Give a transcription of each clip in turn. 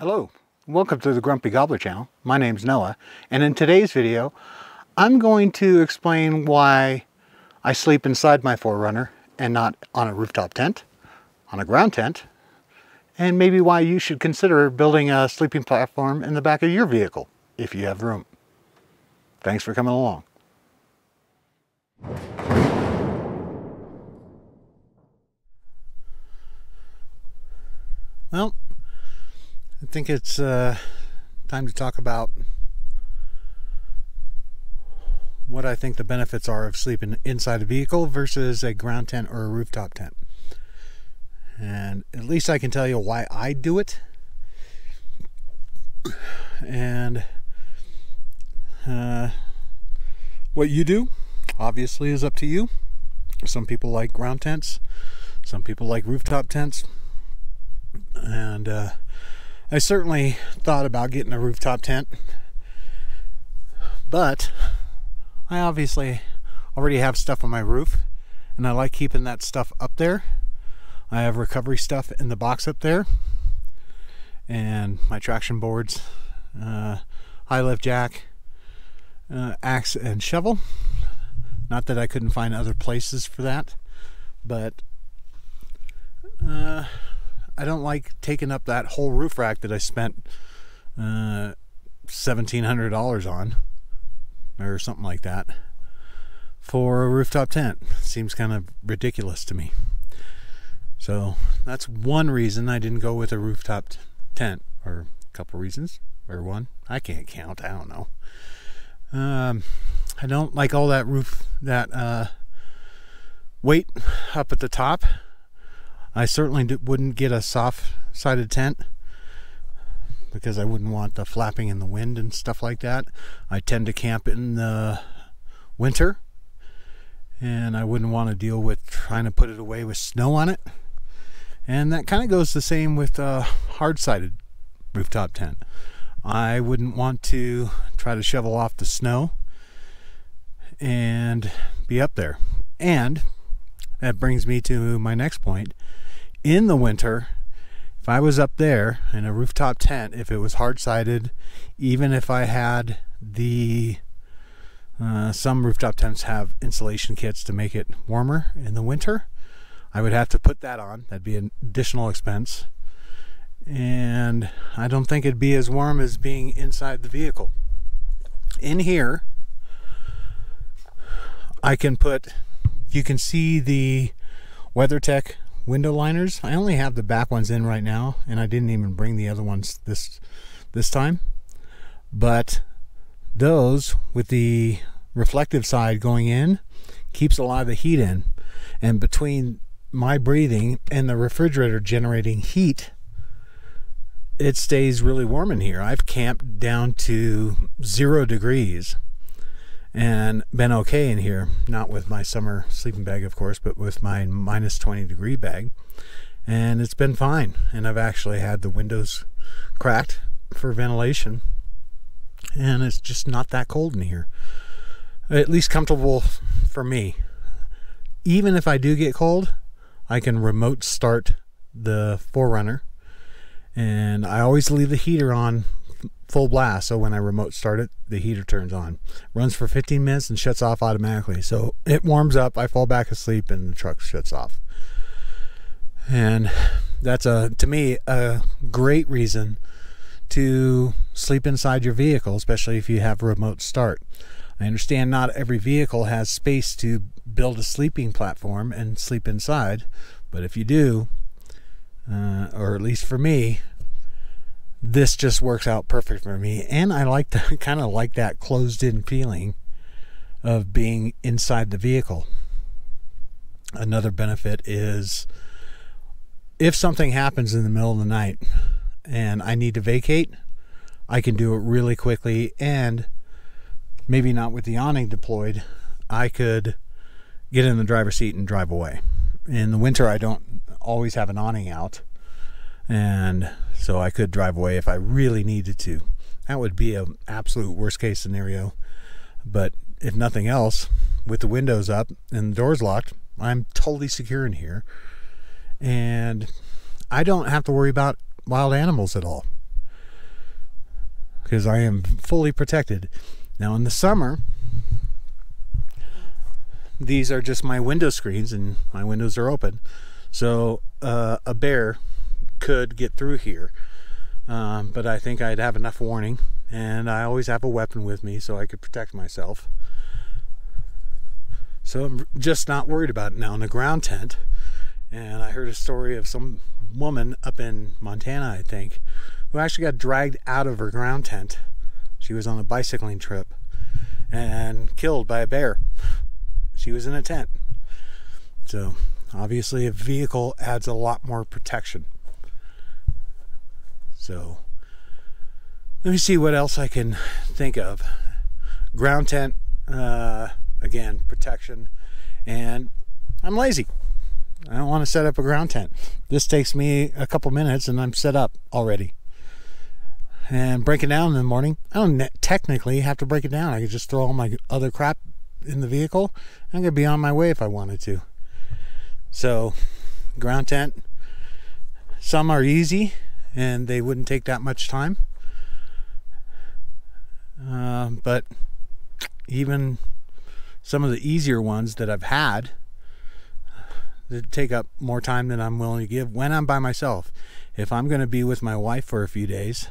Hello, welcome to the Grumpy Gobbler channel. My name's Noah, and in today's video, I'm going to explain why I sleep inside my 4Runner and not on a rooftop tent, on a ground tent, and maybe why you should consider building a sleeping platform in the back of your vehicle if you have room. Thanks for coming along. Well, I think it's uh, time to talk about what I think the benefits are of sleeping inside a vehicle versus a ground tent or a rooftop tent. And at least I can tell you why I do it. And uh, what you do, obviously, is up to you. Some people like ground tents, some people like rooftop tents. And uh, I certainly thought about getting a rooftop tent, but I obviously already have stuff on my roof and I like keeping that stuff up there. I have recovery stuff in the box up there and my traction boards, uh, high lift jack, uh, axe and shovel. Not that I couldn't find other places for that, but uh, I don't like taking up that whole roof rack that I spent uh, $1,700 on or something like that for a rooftop tent. Seems kind of ridiculous to me. So that's one reason I didn't go with a rooftop tent, or a couple reasons, or one. I can't count. I don't know. Um, I don't like all that roof, that uh, weight up at the top. I certainly wouldn't get a soft sided tent because I wouldn't want the flapping in the wind and stuff like that. I tend to camp in the winter and I wouldn't want to deal with trying to put it away with snow on it. And that kind of goes the same with a hard sided rooftop tent. I wouldn't want to try to shovel off the snow and be up there. And that brings me to my next point. In the winter, if I was up there in a rooftop tent, if it was hard sided, even if I had the uh, some rooftop tents have insulation kits to make it warmer in the winter. I would have to put that on. That'd be an additional expense. And I don't think it'd be as warm as being inside the vehicle. In here, I can put, you can see the WeatherTech window liners. I only have the back ones in right now, and I didn't even bring the other ones this this time. But those with the reflective side going in keeps a lot of the heat in. And between my breathing and the refrigerator generating heat, it stays really warm in here. I've camped down to zero degrees and been okay in here. Not with my summer sleeping bag, of course, but with my minus 20 degree bag. And it's been fine. And I've actually had the windows cracked for ventilation. And it's just not that cold in here. At least comfortable for me. Even if I do get cold, I can remote start the 4Runner. And I always leave the heater on full blast. So when I remote start it, the heater turns on. Runs for 15 minutes and shuts off automatically. So it warms up, I fall back asleep, and the truck shuts off. And that's a to me a great reason to sleep inside your vehicle, especially if you have remote start. I understand not every vehicle has space to build a sleeping platform and sleep inside, but if you do, uh, or at least for me, this just works out perfect for me. And I like to kind of like that closed in feeling of being inside the vehicle. Another benefit is if something happens in the middle of the night and I need to vacate, I can do it really quickly and maybe not with the awning deployed. I could get in the driver's seat and drive away. In the winter, I don't always have an awning out and so I could drive away if I really needed to. That would be an absolute worst case scenario. But if nothing else, with the windows up and the doors locked, I'm totally secure in here. And I don't have to worry about wild animals at all. because I am fully protected. Now in the summer, these are just my window screens and my windows are open. So uh, a bear could get through here. Um, but I think I'd have enough warning and I always have a weapon with me so I could protect myself. So I'm just not worried about it now in the ground tent. And I heard a story of some woman up in Montana, I think, who actually got dragged out of her ground tent. She was on a bicycling trip and killed by a bear. She was in a tent. So obviously, a vehicle adds a lot more protection. So let me see what else I can think of. Ground tent, uh, again, protection. And I'm lazy. I don't want to set up a ground tent. This takes me a couple minutes and I'm set up already. And break it down in the morning. I don't technically have to break it down. I could just throw all my other crap in the vehicle. I'm gonna be on my way if I wanted to. So, ground tent. Some are easy and they wouldn't take that much time. Uh, but even some of the easier ones that I've had that take up more time than I'm willing to give when I'm by myself. If I'm going to be with my wife for a few days,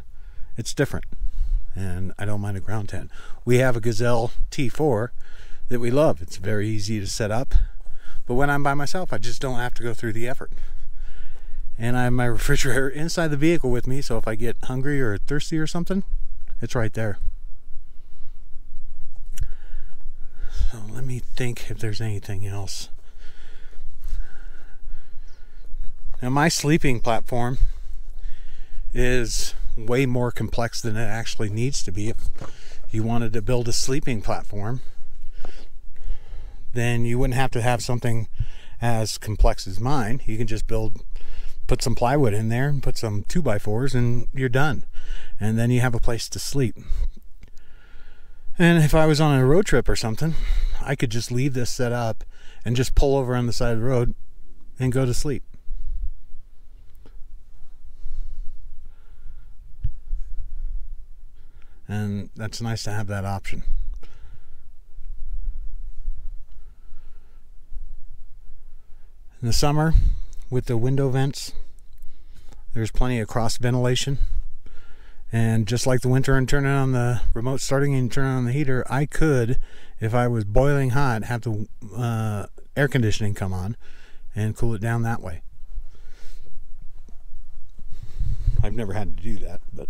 it's different. And I don't mind a ground tent. We have a Gazelle T4 that we love. It's very easy to set up. But when I'm by myself, I just don't have to go through the effort. And I have my refrigerator inside the vehicle with me, so if I get hungry or thirsty or something, it's right there. So let me think if there's anything else. Now, my sleeping platform is way more complex than it actually needs to be. If you wanted to build a sleeping platform, then you wouldn't have to have something as complex as mine. You can just build, put some plywood in there, and put some two by fours, and you're done. And then you have a place to sleep. And if I was on a road trip or something, I could just leave this set up and just pull over on the side of the road and go to sleep. And that's nice to have that option. In the summer, with the window vents, there's plenty of cross ventilation. And just like the winter and turning on the remote starting and turning on the heater i could if i was boiling hot have the uh, air conditioning come on and cool it down that way. I've never had to do that but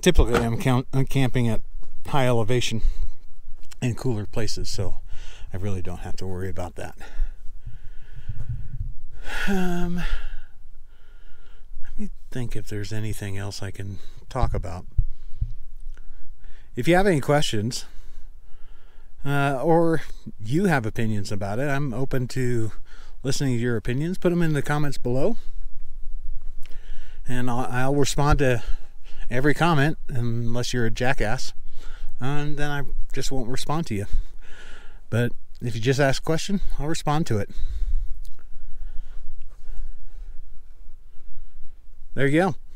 typically i'm, count- I'm camping at high elevation in cooler places so i really don't have to worry about that um, let me think if there's anything else i can talk about. If you have any questions, uh, or you have opinions about it, I'm open to listening to your opinions. Put them in the comments below, and I'll, I'll respond to every comment, unless you're a jackass, and then I just won't respond to you. But if you just ask a question, I'll respond to it. There you go.